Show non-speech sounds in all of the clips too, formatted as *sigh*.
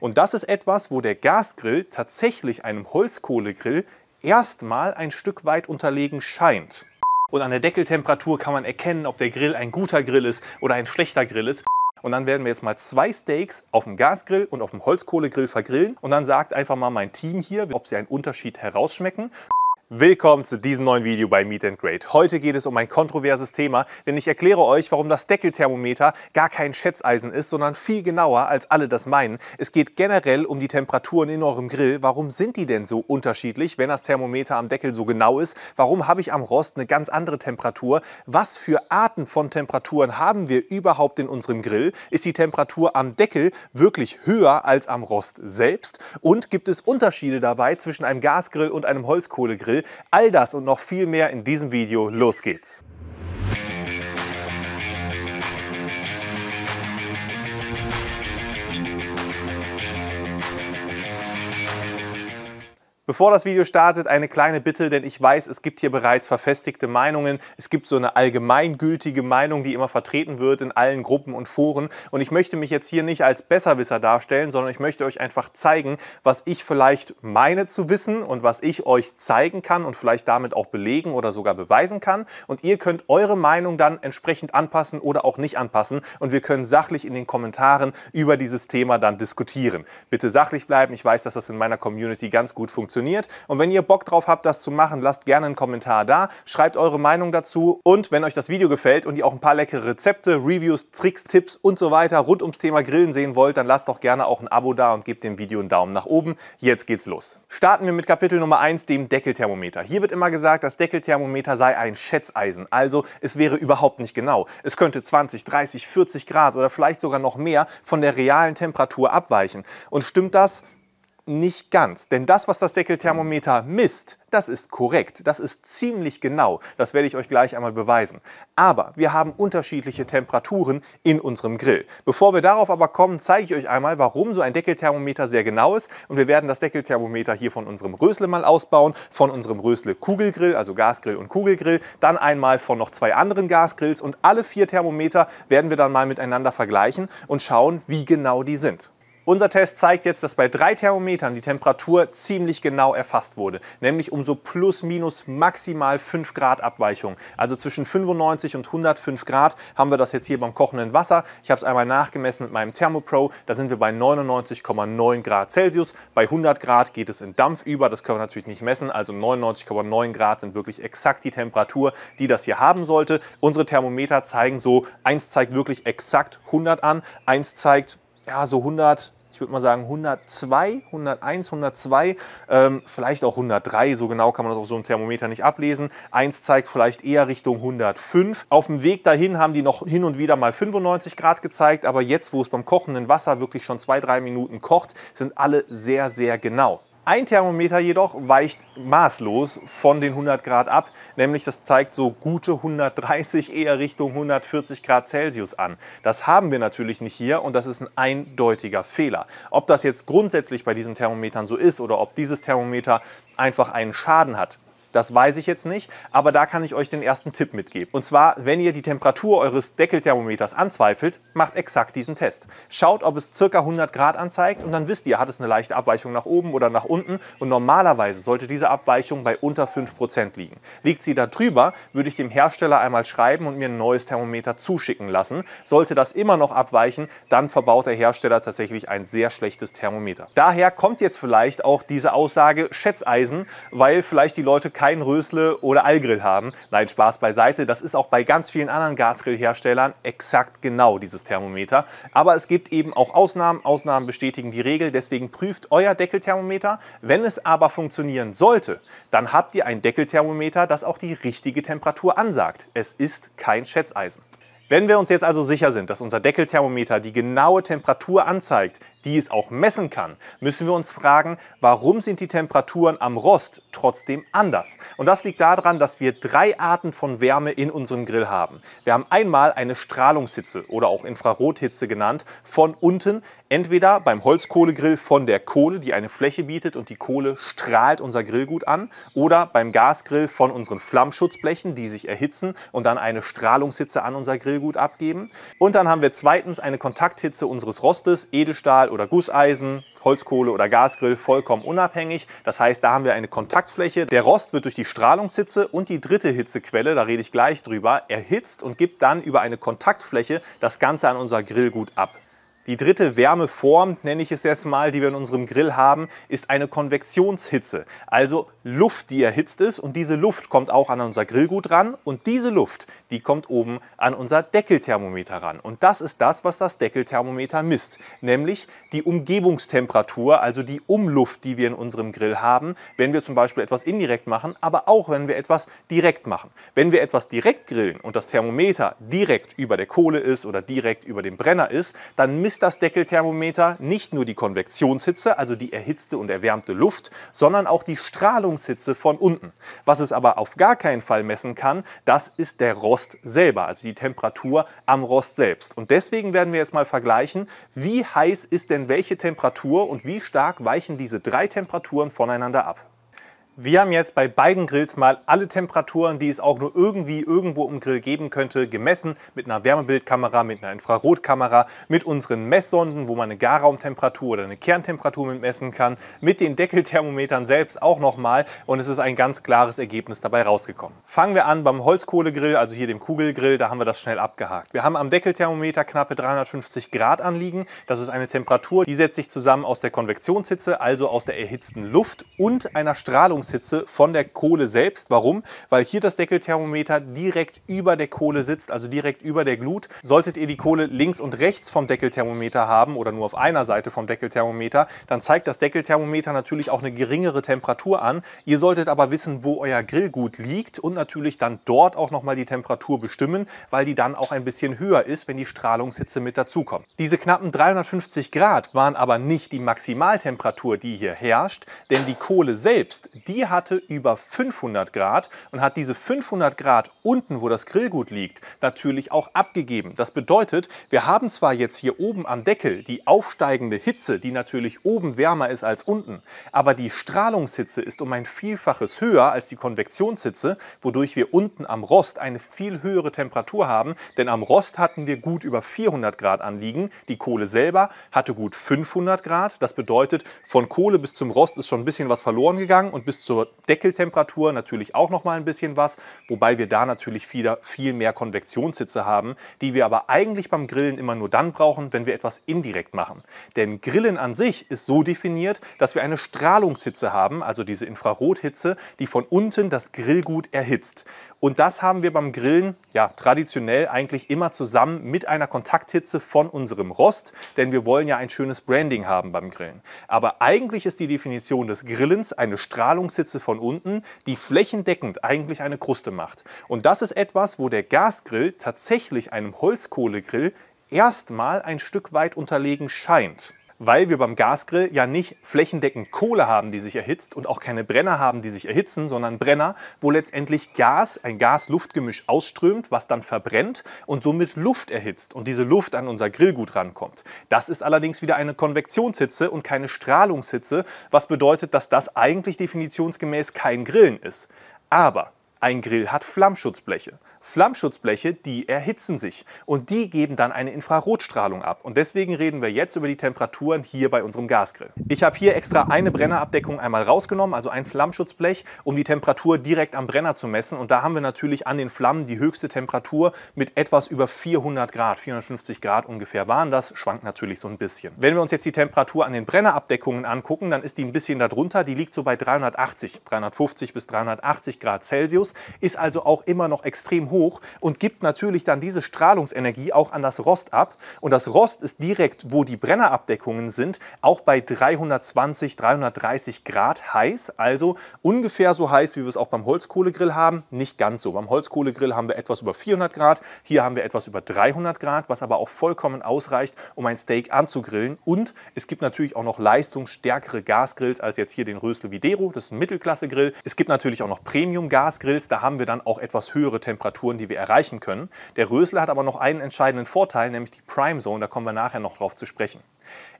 Und das ist etwas, wo der Gasgrill tatsächlich einem Holzkohlegrill erstmal ein Stück weit unterlegen scheint. Und an der Deckeltemperatur kann man erkennen, ob der Grill ein guter Grill ist oder ein schlechter Grill ist. Und dann werden wir jetzt mal zwei Steaks auf dem Gasgrill und auf dem Holzkohlegrill vergrillen. Und dann sagt einfach mal mein Team hier, ob sie einen Unterschied herausschmecken. Willkommen zu diesem neuen Video bei Meet and Grade. Heute geht es um ein kontroverses Thema, denn ich erkläre euch, warum das Deckelthermometer gar kein Schätzeisen ist, sondern viel genauer, als alle das meinen. Es geht generell um die Temperaturen in eurem Grill. Warum sind die denn so unterschiedlich, wenn das Thermometer am Deckel so genau ist? Warum habe ich am Rost eine ganz andere Temperatur? Was für Arten von Temperaturen haben wir überhaupt in unserem Grill? Ist die Temperatur am Deckel wirklich höher als am Rost selbst? Und gibt es Unterschiede dabei zwischen einem Gasgrill und einem Holzkohlegrill? All das und noch viel mehr in diesem Video. Los geht's! Bevor das Video startet, eine kleine Bitte, denn ich weiß, es gibt hier bereits verfestigte Meinungen. Es gibt so eine allgemeingültige Meinung, die immer vertreten wird in allen Gruppen und Foren. Und ich möchte mich jetzt hier nicht als Besserwisser darstellen, sondern ich möchte euch einfach zeigen, was ich vielleicht meine zu wissen und was ich euch zeigen kann und vielleicht damit auch belegen oder sogar beweisen kann. Und ihr könnt eure Meinung dann entsprechend anpassen oder auch nicht anpassen. Und wir können sachlich in den Kommentaren über dieses Thema dann diskutieren. Bitte sachlich bleiben. Ich weiß, dass das in meiner Community ganz gut funktioniert funktioniert. Und wenn ihr Bock drauf habt, das zu machen, lasst gerne einen Kommentar da, schreibt eure Meinung dazu und wenn euch das Video gefällt und ihr auch ein paar leckere Rezepte, Reviews, Tricks, Tipps und so weiter rund ums Thema Grillen sehen wollt, dann lasst doch gerne auch ein Abo da und gebt dem Video einen Daumen nach oben. Jetzt geht's los. Starten wir mit Kapitel Nummer 1, dem Deckelthermometer. Hier wird immer gesagt, das Deckelthermometer sei ein Schätzeisen, also es wäre überhaupt nicht genau. Es könnte 20, 30, 40 Grad oder vielleicht sogar noch mehr von der realen Temperatur abweichen. Und stimmt das? Nicht ganz. Denn das, was das Deckelthermometer misst, das ist korrekt. Das ist ziemlich genau. Das werde ich euch gleich einmal beweisen. Aber wir haben unterschiedliche Temperaturen in unserem Grill. Bevor wir darauf aber kommen, zeige ich euch einmal, warum so ein Deckelthermometer sehr genau ist. Und wir werden das Deckelthermometer hier von unserem Rösle mal ausbauen, von unserem Rösle Kugelgrill, also Gasgrill und Kugelgrill, dann einmal von noch zwei anderen Gasgrills und alle vier Thermometer werden wir dann mal miteinander vergleichen und schauen, wie genau die sind. Unser Test zeigt jetzt, dass bei drei Thermometern die Temperatur ziemlich genau erfasst wurde, nämlich um so plus minus maximal 5 Grad Abweichung. Also zwischen 95 und 105 Grad haben wir das jetzt hier beim kochenden Wasser. Ich habe es einmal nachgemessen mit meinem Thermopro, da sind wir bei 99,9 Grad Celsius. Bei 100 Grad geht es in Dampf über, das können wir natürlich nicht messen, also 99,9 Grad sind wirklich exakt die Temperatur, die das hier haben sollte. Unsere Thermometer zeigen so, eins zeigt wirklich exakt 100 an, eins zeigt ja, so 100, ich würde mal sagen 102, 101, 102, ähm, vielleicht auch 103, so genau kann man das auf so einem Thermometer nicht ablesen. Eins zeigt vielleicht eher Richtung 105. Auf dem Weg dahin haben die noch hin und wieder mal 95 Grad gezeigt, aber jetzt, wo es beim kochenden Wasser wirklich schon zwei, drei Minuten kocht, sind alle sehr, sehr genau. Ein Thermometer jedoch weicht maßlos von den 100 Grad ab, nämlich das zeigt so gute 130 eher Richtung 140 Grad Celsius an. Das haben wir natürlich nicht hier und das ist ein eindeutiger Fehler. Ob das jetzt grundsätzlich bei diesen Thermometern so ist oder ob dieses Thermometer einfach einen Schaden hat, das weiß ich jetzt nicht, aber da kann ich euch den ersten Tipp mitgeben. Und zwar, wenn ihr die Temperatur eures Deckelthermometers anzweifelt, macht exakt diesen Test. Schaut, ob es ca. 100 Grad anzeigt und dann wisst ihr, hat es eine leichte Abweichung nach oben oder nach unten und normalerweise sollte diese Abweichung bei unter 5% liegen. Liegt sie da drüber, würde ich dem Hersteller einmal schreiben und mir ein neues Thermometer zuschicken lassen. Sollte das immer noch abweichen, dann verbaut der Hersteller tatsächlich ein sehr schlechtes Thermometer. Daher kommt jetzt vielleicht auch diese Aussage Schätzeisen, weil vielleicht die Leute kein Rösle oder Allgrill haben. Nein, Spaß beiseite. Das ist auch bei ganz vielen anderen Gasgrillherstellern exakt genau dieses Thermometer. Aber es gibt eben auch Ausnahmen. Ausnahmen bestätigen die Regel. Deswegen prüft euer Deckelthermometer. Wenn es aber funktionieren sollte, dann habt ihr ein Deckelthermometer, das auch die richtige Temperatur ansagt. Es ist kein Schätzeisen. Wenn wir uns jetzt also sicher sind, dass unser Deckelthermometer die genaue Temperatur anzeigt, die es auch messen kann, müssen wir uns fragen, warum sind die Temperaturen am Rost trotzdem anders? Und das liegt daran, dass wir drei Arten von Wärme in unserem Grill haben. Wir haben einmal eine Strahlungshitze oder auch Infrarothitze genannt, von unten, entweder beim Holzkohlegrill von der Kohle, die eine Fläche bietet und die Kohle strahlt unser Grillgut an, oder beim Gasgrill von unseren Flammschutzblechen, die sich erhitzen und dann eine Strahlungshitze an unser Grillgut abgeben. Und dann haben wir zweitens eine Kontakthitze unseres Rostes, Edelstahl oder oder Gusseisen, Holzkohle oder Gasgrill vollkommen unabhängig. Das heißt, da haben wir eine Kontaktfläche. Der Rost wird durch die Strahlungshitze und die dritte Hitzequelle, da rede ich gleich drüber, erhitzt und gibt dann über eine Kontaktfläche das Ganze an unser Grillgut ab. Die dritte Wärmeform, nenne ich es jetzt mal, die wir in unserem Grill haben, ist eine Konvektionshitze. Also Luft, die erhitzt ist und diese Luft kommt auch an unser Grillgut ran und diese Luft, die kommt oben an unser Deckelthermometer ran. Und das ist das, was das Deckelthermometer misst, nämlich die Umgebungstemperatur, also die Umluft, die wir in unserem Grill haben, wenn wir zum Beispiel etwas indirekt machen, aber auch wenn wir etwas direkt machen. Wenn wir etwas direkt grillen und das Thermometer direkt über der Kohle ist oder direkt über dem Brenner ist, dann misst misst das Deckelthermometer nicht nur die Konvektionshitze, also die erhitzte und erwärmte Luft, sondern auch die Strahlungshitze von unten. Was es aber auf gar keinen Fall messen kann, das ist der Rost selber, also die Temperatur am Rost selbst. Und deswegen werden wir jetzt mal vergleichen, wie heiß ist denn welche Temperatur und wie stark weichen diese drei Temperaturen voneinander ab. Wir haben jetzt bei beiden Grills mal alle Temperaturen, die es auch nur irgendwie irgendwo im Grill geben könnte, gemessen mit einer Wärmebildkamera, mit einer Infrarotkamera, mit unseren Messsonden, wo man eine Garraumtemperatur oder eine Kerntemperatur mit messen kann, mit den Deckelthermometern selbst auch nochmal und es ist ein ganz klares Ergebnis dabei rausgekommen. Fangen wir an beim Holzkohlegrill, also hier dem Kugelgrill, da haben wir das schnell abgehakt. Wir haben am Deckelthermometer knappe 350 Grad anliegen. Das ist eine Temperatur, die setzt sich zusammen aus der Konvektionshitze, also aus der erhitzten Luft und einer Strahlungs Umgebungshitze von der Kohle selbst. Warum? Weil hier das Deckelthermometer direkt über der Kohle sitzt, also direkt über der Glut. Solltet ihr die Kohle links und rechts vom Deckelthermometer haben oder nur auf einer Seite vom Deckelthermometer, dann zeigt das Deckelthermometer natürlich auch eine geringere Temperatur an. Ihr solltet aber wissen, wo euer Grillgut liegt und natürlich dann dort auch nochmal die Temperatur bestimmen, weil die dann auch ein bisschen höher ist, wenn die Strahlungshitze mit dazukommt. Diese knappen 350 Grad waren aber nicht die Maximaltemperatur, die hier herrscht, denn die Kohle selbst, die die hatte über 500 Grad und hat diese 500 Grad unten, wo das Grillgut liegt, natürlich auch abgegeben. Das bedeutet, wir haben zwar jetzt hier oben am Deckel die aufsteigende Hitze, die natürlich oben wärmer ist als unten, aber die Strahlungshitze ist um ein Vielfaches höher als die Konvektionshitze, wodurch wir unten am Rost eine viel höhere Temperatur haben, denn am Rost hatten wir gut über 400 Grad anliegen, die Kohle selber hatte gut 500 Grad, das bedeutet, von Kohle bis zum Rost ist schon ein bisschen was verloren gegangen und bis zur Deckeltemperatur natürlich auch noch mal ein bisschen was, wobei wir da natürlich wieder viel mehr Konvektionshitze haben, die wir aber eigentlich beim Grillen immer nur dann brauchen, wenn wir etwas indirekt machen. Denn Grillen an sich ist so definiert, dass wir eine Strahlungshitze haben, also diese Infrarothitze, die von unten das Grillgut erhitzt. Und das haben wir beim Grillen ja traditionell eigentlich immer zusammen mit einer Kontakthitze von unserem Rost, denn wir wollen ja ein schönes Branding haben beim Grillen. Aber eigentlich ist die Definition des Grillens eine Strahlungshitze von unten, die flächendeckend eigentlich eine Kruste macht. Und das ist etwas, wo der Gasgrill tatsächlich einem Holzkohlegrill erstmal ein Stück weit unterlegen scheint weil wir beim Gasgrill ja nicht flächendeckend Kohle haben, die sich erhitzt und auch keine Brenner haben, die sich erhitzen, sondern Brenner, wo letztendlich Gas, ein Gas-Luft-Gemisch ausströmt, was dann verbrennt und somit Luft erhitzt und diese Luft an unser Grillgut rankommt. Das ist allerdings wieder eine Konvektionshitze und keine Strahlungshitze, was bedeutet, dass das eigentlich definitionsgemäß kein Grillen ist. Aber ein Grill hat Flammschutzbleche. Flammschutzbleche, die erhitzen sich und die geben dann eine Infrarotstrahlung ab. Und deswegen reden wir jetzt über die Temperaturen hier bei unserem Gasgrill. Ich habe hier extra eine Brennerabdeckung einmal rausgenommen, also ein Flammschutzblech, um die Temperatur direkt am Brenner zu messen. Und da haben wir natürlich an den Flammen die höchste Temperatur mit etwas über 400 Grad, 450 Grad ungefähr waren das, schwankt natürlich so ein bisschen. Wenn wir uns jetzt die Temperatur an den Brennerabdeckungen angucken, dann ist die ein bisschen darunter, die liegt so bei 380, 350 bis 380 Grad Celsius, ist also auch immer noch extrem hoch hoch und gibt natürlich dann diese Strahlungsenergie auch an das Rost ab. Und das Rost ist direkt, wo die Brennerabdeckungen sind, auch bei 320, 330 Grad heiß. Also ungefähr so heiß, wie wir es auch beim Holzkohlegrill haben. Nicht ganz so. Beim Holzkohlegrill haben wir etwas über 400 Grad. Hier haben wir etwas über 300 Grad, was aber auch vollkommen ausreicht, um ein Steak anzugrillen. Und es gibt natürlich auch noch leistungsstärkere Gasgrills als jetzt hier den Rösle Videro. Das ist ein Mittelklasse-Grill. Es gibt natürlich auch noch Premium-Gasgrills. Da haben wir dann auch etwas höhere Temperaturen Temperaturen, die wir erreichen können. Der Rösler hat aber noch einen entscheidenden Vorteil, nämlich die Prime Zone, da kommen wir nachher noch drauf zu sprechen.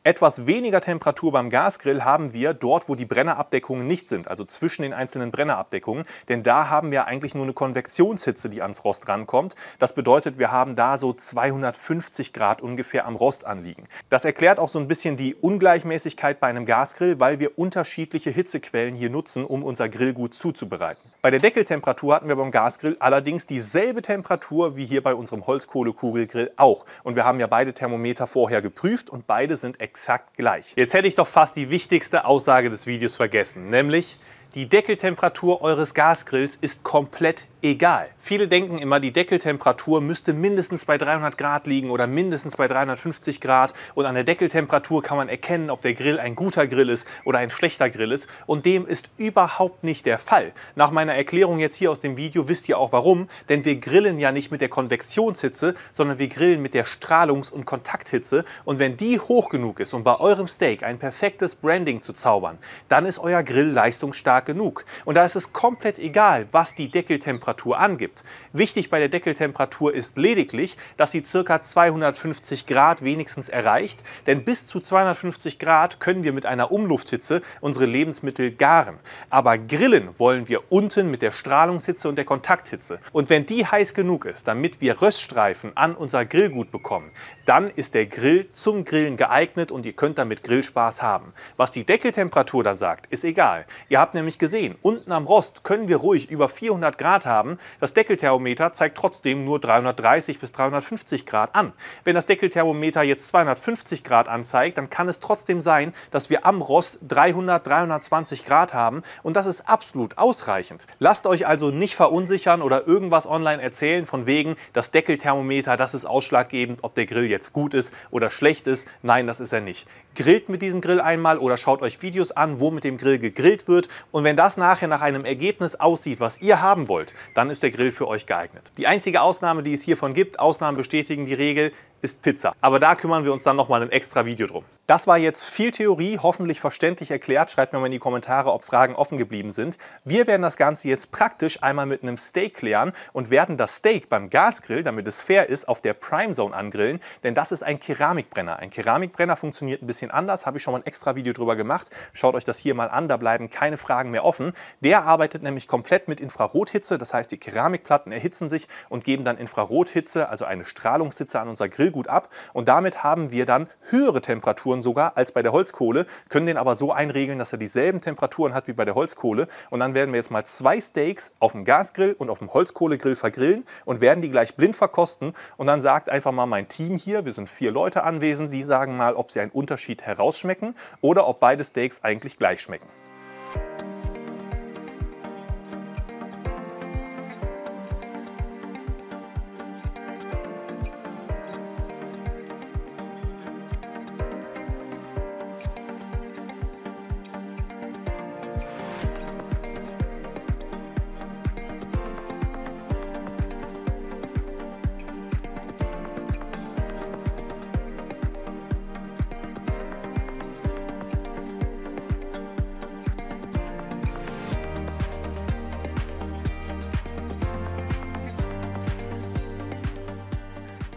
Etwas weniger Temperatur beim Gasgrill haben wir dort, wo die Brennerabdeckungen nicht sind, also zwischen den einzelnen Brennerabdeckungen, denn da haben wir eigentlich nur eine Konvektionshitze, die ans Rost rankommt. Das bedeutet, wir haben da so 250 Grad ungefähr am Rost anliegen. Das erklärt auch so ein bisschen die Ungleichmäßigkeit bei einem Gasgrill, weil wir unterschiedliche Hitzequellen hier nutzen, um unser Grill gut zuzubereiten. Bei der Deckeltemperatur hatten wir beim Gasgrill allerdings dieselbe Temperatur wie hier bei unserem Holzkohlekugelgrill auch. Und wir haben ja beide Thermometer vorher geprüft und beide sind exakt gleich. Jetzt hätte ich doch fast die wichtigste Aussage des Videos vergessen, nämlich die Deckeltemperatur eures Gasgrills ist komplett egal. Viele denken immer, die Deckeltemperatur müsste mindestens bei 300 Grad liegen oder mindestens bei 350 Grad und an der Deckeltemperatur kann man erkennen, ob der Grill ein guter Grill ist oder ein schlechter Grill ist und dem ist überhaupt nicht der Fall. Nach meiner Erklärung jetzt hier aus dem Video wisst ihr auch warum, denn wir grillen ja nicht mit der Konvektionshitze, sondern wir grillen mit der Strahlungs- und Kontakthitze und wenn die hoch genug ist, um bei eurem Steak ein perfektes Branding zu zaubern, dann ist euer Grill leistungsstark genug. Und da ist es komplett egal, was die Deckeltemperatur angibt. Wichtig bei der Deckeltemperatur ist lediglich, dass sie ca. 250 Grad wenigstens erreicht, denn bis zu 250 Grad können wir mit einer Umlufthitze unsere Lebensmittel garen. Aber grillen wollen wir unten mit der Strahlungshitze und der Kontakthitze. Und wenn die heiß genug ist, damit wir Röststreifen an unser Grillgut bekommen, dann ist der Grill zum Grillen geeignet und ihr könnt damit Grillspaß haben. Was die Deckeltemperatur dann sagt, ist egal. Ihr habt nämlich gesehen, unten am Rost können wir ruhig über 400 Grad haben, das Deckelthermometer zeigt trotzdem nur 330 bis 350 Grad an. Wenn das Deckelthermometer jetzt 250 Grad anzeigt, dann kann es trotzdem sein, dass wir am Rost 300, 320 Grad haben und das ist absolut ausreichend. Lasst euch also nicht verunsichern oder irgendwas online erzählen von wegen, das Deckelthermometer, das ist ausschlaggebend, ob der Grill jetzt gut ist oder schlecht ist. Nein, das ist er nicht. Grillt mit diesem Grill einmal oder schaut euch Videos an, wo mit dem Grill gegrillt wird und wenn das nachher nach einem Ergebnis aussieht, was ihr haben wollt, dann ist der Grill für euch geeignet. Die einzige Ausnahme, die es hiervon gibt, Ausnahmen bestätigen die Regel, ist Pizza. Aber da kümmern wir uns dann nochmal ein extra Video drum. Das war jetzt viel Theorie, hoffentlich verständlich erklärt. Schreibt mir mal in die Kommentare, ob Fragen offen geblieben sind. Wir werden das Ganze jetzt praktisch einmal mit einem Steak klären und werden das Steak beim Gasgrill, damit es fair ist, auf der Prime Zone angrillen, denn das ist ein Keramikbrenner. Ein Keramikbrenner funktioniert ein bisschen anders, habe ich schon mal ein extra Video drüber gemacht. Schaut euch das hier mal an, da bleiben keine Fragen mehr offen. Der arbeitet nämlich komplett mit Infrarothitze, das heißt die Keramikplatten erhitzen sich und geben dann Infrarothitze, also eine Strahlungshitze an unser Grillgut ab und damit haben wir dann höhere Temperaturen Temperaturen sogar als bei der Holzkohle, können den aber so einregeln, dass er dieselben Temperaturen hat wie bei der Holzkohle. Und dann werden wir jetzt mal zwei Steaks auf dem Gasgrill und auf dem Holzkohlegrill vergrillen und werden die gleich blind verkosten. Und dann sagt einfach mal mein Team hier, wir sind vier Leute anwesend, die sagen mal, ob sie einen Unterschied herausschmecken oder ob beide Steaks eigentlich gleich schmecken.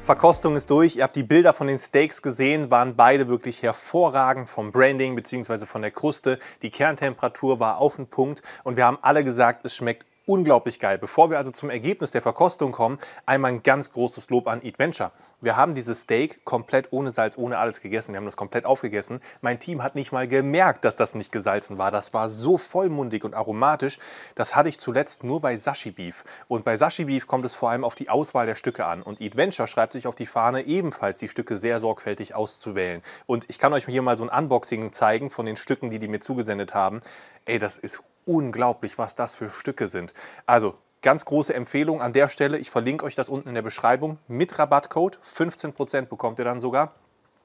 Verkostung ist durch. Ihr habt die Bilder von den Steaks gesehen, waren beide wirklich hervorragend vom Branding bzw. von der Kruste. Die Kerntemperatur war auf den Punkt und wir haben alle gesagt, es schmeckt unglaublich geil. Bevor wir also zum Ergebnis der Verkostung kommen, einmal ein ganz großes Lob an Eat Venture. Wir haben dieses Steak komplett ohne Salz, ohne alles gegessen. Wir haben das komplett aufgegessen. Mein Team hat nicht mal gemerkt, dass das nicht gesalzen war. Das war so vollmundig und aromatisch. Das hatte ich zuletzt nur bei Sashi Beef. Und bei Sashi Beef kommt es vor allem auf die Auswahl der Stücke an. Und Eat Venture schreibt sich auf die Fahne, ebenfalls die Stücke sehr sorgfältig auszuwählen. Und ich kann euch hier mal so ein Unboxing zeigen von den Stücken, die die mir zugesendet haben. Ey, das ist unglaublich, was das für Stücke sind. Also ganz große Empfehlung an der Stelle. Ich verlinke euch das unten in der Beschreibung mit Rabattcode. 15% bekommt ihr dann sogar.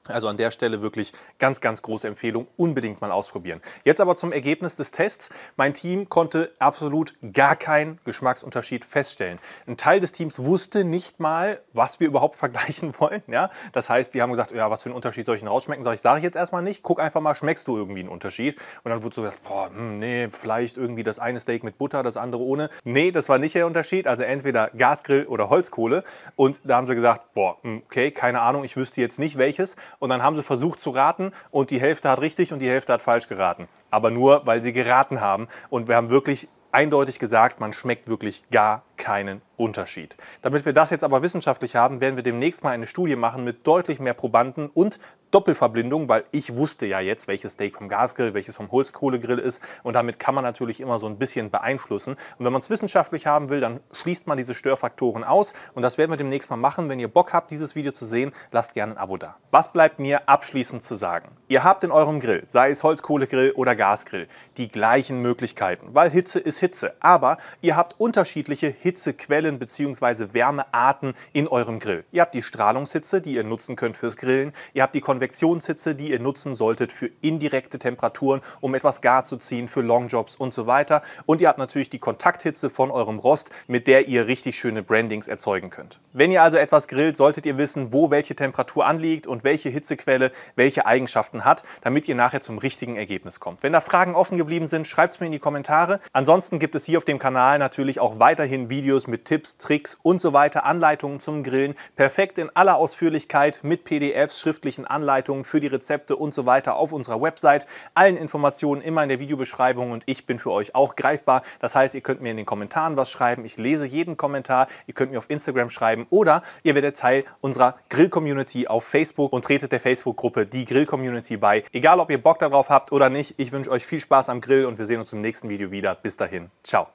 Also an der Stelle wirklich ganz, ganz große Empfehlung, unbedingt mal ausprobieren. Jetzt aber zum Ergebnis des Tests. Mein Team konnte absolut gar keinen Geschmacksunterschied feststellen. Ein Teil des Teams wusste nicht mal, was wir überhaupt *laughs* vergleichen wollen. Ja? Das heißt, die haben gesagt, ja, was für einen Unterschied soll ich denn rausschmecken? Sag ich, sage ich jetzt erstmal nicht. Guck einfach mal, schmeckst du irgendwie einen Unterschied? Und dann wurde so gesagt, boah, hm, nee, vielleicht irgendwie das eine Steak mit Butter, das andere ohne. Nee, das war nicht der Unterschied. Also entweder Gasgrill oder Holzkohle. Und da haben sie gesagt, boah, hm, okay, keine Ahnung, ich wüsste jetzt nicht welches. Und dann haben sie versucht zu raten und die Hälfte hat richtig und die Hälfte hat falsch geraten. Aber nur, weil sie geraten haben und wir haben wirklich eindeutig gesagt, man schmeckt wirklich gar keinen Unterschied. Damit wir das jetzt aber wissenschaftlich haben, werden wir demnächst mal eine Studie machen mit deutlich mehr Probanden und Doppelverblindung, weil ich wusste ja jetzt, welches Steak vom Gasgrill, welches vom Holzkohlegrill ist und damit kann man natürlich immer so ein bisschen beeinflussen. Und wenn man es wissenschaftlich haben will, dann schließt man diese Störfaktoren aus und das werden wir demnächst mal machen. Wenn ihr Bock habt, dieses Video zu sehen, lasst gerne ein Abo da. Was bleibt mir abschließend zu sagen? Ihr habt in eurem Grill, sei es Holzkohlegrill oder Gasgrill, die gleichen Möglichkeiten, weil Hitze ist Hitze, aber ihr habt unterschiedliche Hitzequellen bzw. Wärmearten in eurem Grill. Ihr habt die Strahlungshitze, die ihr nutzen könnt fürs Grillen, ihr habt die Konvektionshitze, die ihr nutzen solltet für indirekte Temperaturen, um etwas gar zu ziehen, für Longjobs und so weiter. Und ihr habt natürlich die Kontakthitze von eurem Rost, mit der ihr richtig schöne Brandings erzeugen könnt. Wenn ihr also etwas grillt, solltet ihr wissen, wo welche Temperatur anliegt und welche Hitzequelle welche Eigenschaften hat, damit ihr nachher zum richtigen Ergebnis kommt. Wenn da Fragen offen geblieben sind, schreibt es mir in die Kommentare. Ansonsten gibt es hier auf dem Kanal natürlich auch weiterhin Videos mit Tipps, Tricks und so weiter, Anleitungen zum Grillen, perfekt in aller Ausführlichkeit mit PDFs, schriftlichen Anleitungen Anleitungen für die Rezepte und so weiter auf unserer Website. Allen Informationen immer in der Videobeschreibung und ich bin für euch auch greifbar. Das heißt, ihr könnt mir in den Kommentaren was schreiben. Ich lese jeden Kommentar. Ihr könnt mir auf Instagram schreiben oder ihr werdet Teil unserer Grill-Community auf Facebook und tretet der Facebook-Gruppe die Grill-Community bei. Egal, ob ihr Bock darauf habt oder nicht, ich wünsche euch viel Spaß am Grill und wir sehen uns im nächsten Video wieder. Bis dahin, ciao.